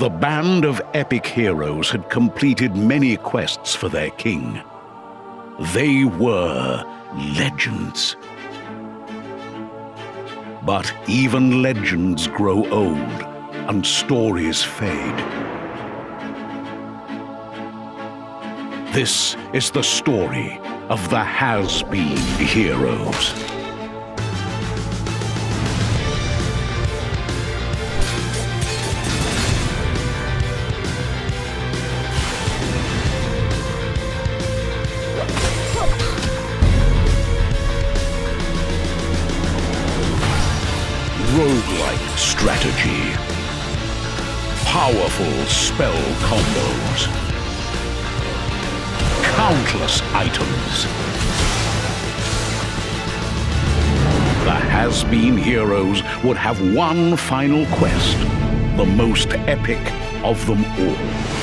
The band of epic heroes had completed many quests for their king. They were legends. But even legends grow old and stories fade. This is the story of the has-been heroes. Roguelike strategy, powerful spell combos, countless items. The has-been heroes would have one final quest, the most epic of them all.